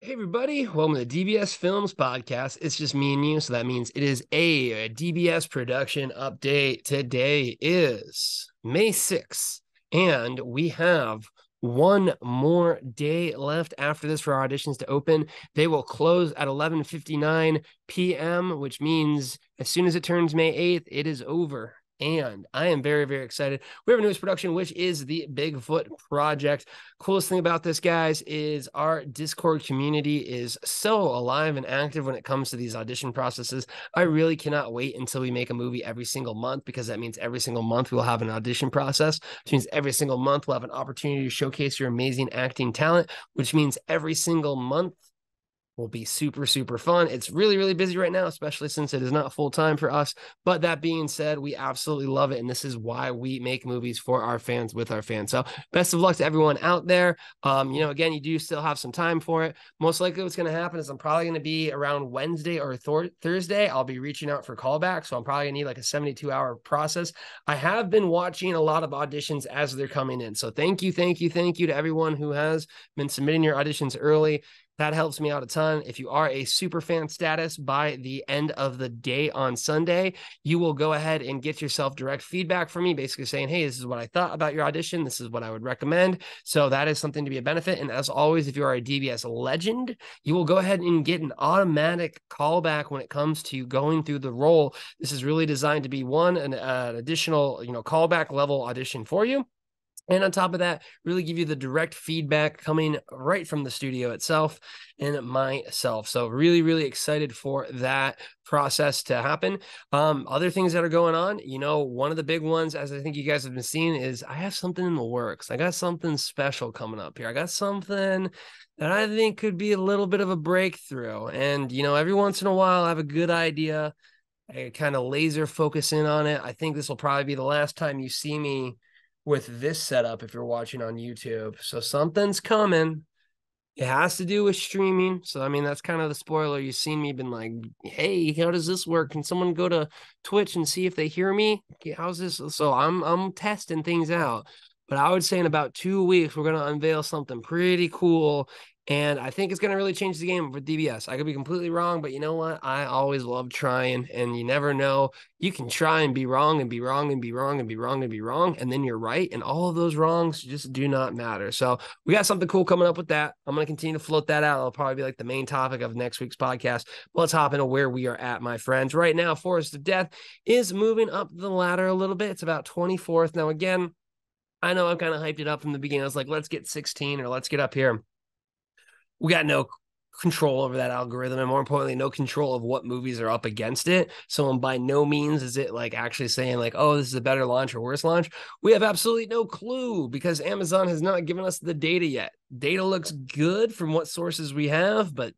Hey everybody, welcome to the DBS Films podcast. It's just me and you, so that means it is a, a DBS production update. Today is May 6th, and we have one more day left after this for our auditions to open. They will close at 11:59 p.m., which means as soon as it turns May 8th, it is over and I am very, very excited. We have a newest production, which is the Bigfoot Project. Coolest thing about this, guys, is our Discord community is so alive and active when it comes to these audition processes. I really cannot wait until we make a movie every single month because that means every single month we'll have an audition process, which means every single month we'll have an opportunity to showcase your amazing acting talent, which means every single month will be super, super fun. It's really, really busy right now, especially since it is not full time for us. But that being said, we absolutely love it. And this is why we make movies for our fans with our fans. So best of luck to everyone out there. Um, you know, again, you do still have some time for it. Most likely what's going to happen is I'm probably going to be around Wednesday or th- Thursday. I'll be reaching out for callbacks. So I'm probably going to need like a 72 hour process. I have been watching a lot of auditions as they're coming in. So thank you, thank you, thank you to everyone who has been submitting your auditions early. That helps me out a ton. If you are a super fan status by the end of the day on Sunday, you will go ahead and get yourself direct feedback from me, basically saying, Hey, this is what I thought about your audition. This is what I would recommend. So that is something to be a benefit. And as always, if you are a DBS legend, you will go ahead and get an automatic callback when it comes to going through the role. This is really designed to be one, an, uh, additional, you know, callback level audition for you. And on top of that, really give you the direct feedback coming right from the studio itself and myself. So, really, really excited for that process to happen. Um, other things that are going on, you know, one of the big ones, as I think you guys have been seeing, is I have something in the works. I got something special coming up here. I got something that I think could be a little bit of a breakthrough. And, you know, every once in a while, I have a good idea. I kind of laser focus in on it. I think this will probably be the last time you see me with this setup if you're watching on YouTube. So something's coming. It has to do with streaming. So I mean that's kind of the spoiler. You've seen me been like, hey, how does this work? Can someone go to Twitch and see if they hear me? How's this? So I'm I'm testing things out. But I would say in about two weeks, we're gonna unveil something pretty cool and I think it's going to really change the game for DBS. I could be completely wrong, but you know what? I always love trying, and you never know. You can try and be wrong and be wrong and be wrong and be wrong and be wrong, and then you're right. And all of those wrongs just do not matter. So we got something cool coming up with that. I'm going to continue to float that out. It'll probably be like the main topic of next week's podcast. But let's hop into where we are at, my friends. Right now, Forest of Death is moving up the ladder a little bit. It's about 24th. Now, again, I know I've kind of hyped it up from the beginning. I was like, let's get 16 or let's get up here we got no control over that algorithm and more importantly no control of what movies are up against it. So by no means is it like actually saying like oh this is a better launch or worse launch. We have absolutely no clue because amazon has not given us the data yet. Data looks good from what sources we have but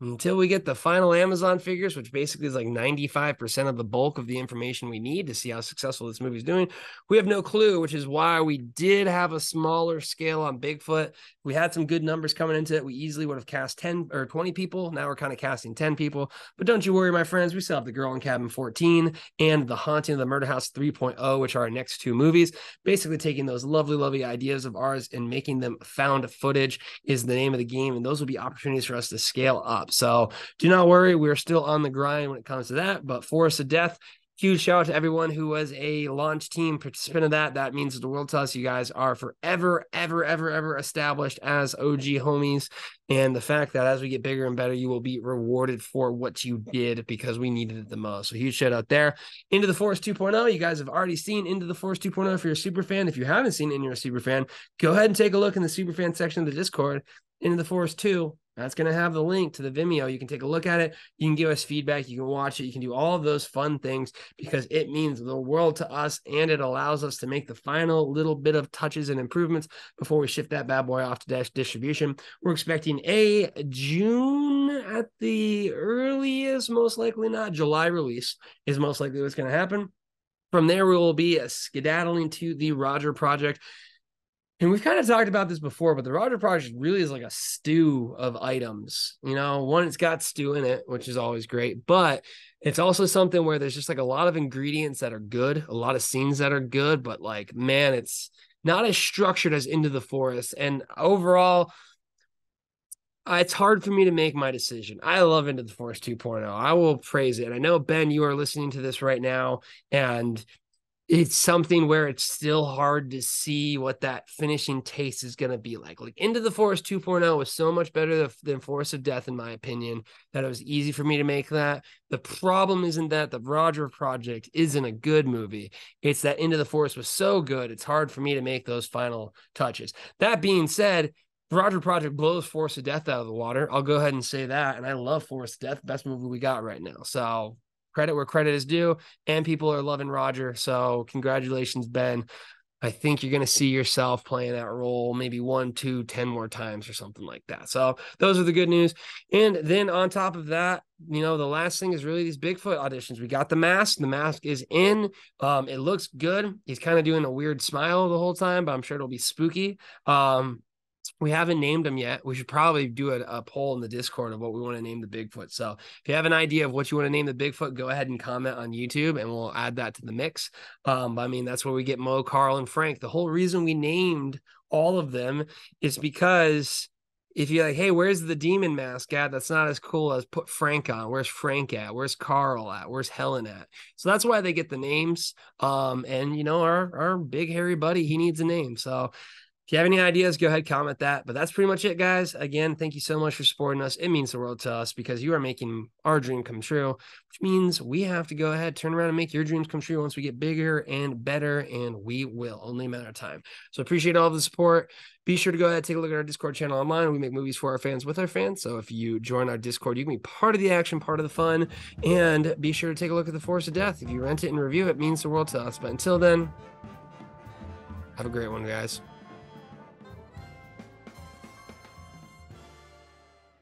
until we get the final Amazon figures, which basically is like 95% of the bulk of the information we need to see how successful this movie is doing, we have no clue, which is why we did have a smaller scale on Bigfoot. We had some good numbers coming into it. We easily would have cast 10 or 20 people. Now we're kind of casting 10 people. But don't you worry, my friends. We still have The Girl in Cabin 14 and The Haunting of the Murder House 3.0, which are our next two movies. Basically, taking those lovely, lovely ideas of ours and making them found footage is the name of the game. And those will be opportunities for us to scale up. So do not worry, we're still on the grind when it comes to that. But Forest of Death, huge shout out to everyone who was a launch team participant of that. That means the world to us. You guys are forever, ever, ever, ever established as OG homies. And the fact that as we get bigger and better, you will be rewarded for what you did because we needed it the most. So huge shout out there. Into the Forest 2.0. You guys have already seen Into the Forest 2.0 if you're a super fan. If you haven't seen it and you're a super fan, go ahead and take a look in the super fan section of the Discord. Into the Forest 2 that's going to have the link to the Vimeo. You can take a look at it. You can give us feedback. You can watch it. You can do all of those fun things because it means the world to us and it allows us to make the final little bit of touches and improvements before we shift that bad boy off to dash distribution. We're expecting a June at the earliest, most likely not July release is most likely what's going to happen. From there, we will be skedaddling to the Roger Project and we've kind of talked about this before, but the Roger Project really is like a stew of items. You know, one, it's got stew in it, which is always great, but it's also something where there's just like a lot of ingredients that are good, a lot of scenes that are good, but like, man, it's not as structured as Into the Forest. And overall, it's hard for me to make my decision. I love Into the Forest 2.0. I will praise it. I know Ben, you are listening to this right now, and it's something where it's still hard to see what that finishing taste is going to be like. Like Into the Forest 2.0 was so much better than Forest of Death, in my opinion, that it was easy for me to make that. The problem isn't that the Roger Project isn't a good movie. It's that Into the Forest was so good, it's hard for me to make those final touches. That being said, Roger Project blows Forest of Death out of the water. I'll go ahead and say that. And I love Forest of Death, best movie we got right now. So credit where credit is due, and people are loving Roger. So congratulations, Ben. I think you're going to see yourself playing that role maybe one, two, ten more times or something like that. So those are the good news. And then on top of that, you know, the last thing is really these Bigfoot auditions. We got the mask. The mask is in. Um, it looks good. He's kind of doing a weird smile the whole time, but I'm sure it'll be spooky. Um, we haven't named them yet. We should probably do a, a, poll in the Discord of what we want to name the Bigfoot. So if you have an idea of what you want to name the Bigfoot, go ahead and comment on YouTube and we'll add that to the mix. Um, I mean, that's where we get Mo, Carl, and Frank. The whole reason we named all of them is because if you're like, hey, where's the demon mask at? That's not as cool as put Frank on. Where's Frank at? Where's Carl at? Where's Helen at? So that's why they get the names. Um, and you know, our our big hairy buddy, he needs a name. So if you have any ideas, go ahead, comment that. But that's pretty much it, guys. Again, thank you so much for supporting us. It means the world to us because you are making our dream come true, which means we have to go ahead, turn around and make your dreams come true once we get bigger and better, and we will, only a matter of time. So appreciate all the support. Be sure to go ahead, take a look at our Discord channel online. We make movies for our fans with our fans. So if you join our Discord, you can be part of the action, part of the fun, and be sure to take a look at the Forest of Death. If you rent it and review it, it means the world to us. But until then, have a great one, guys.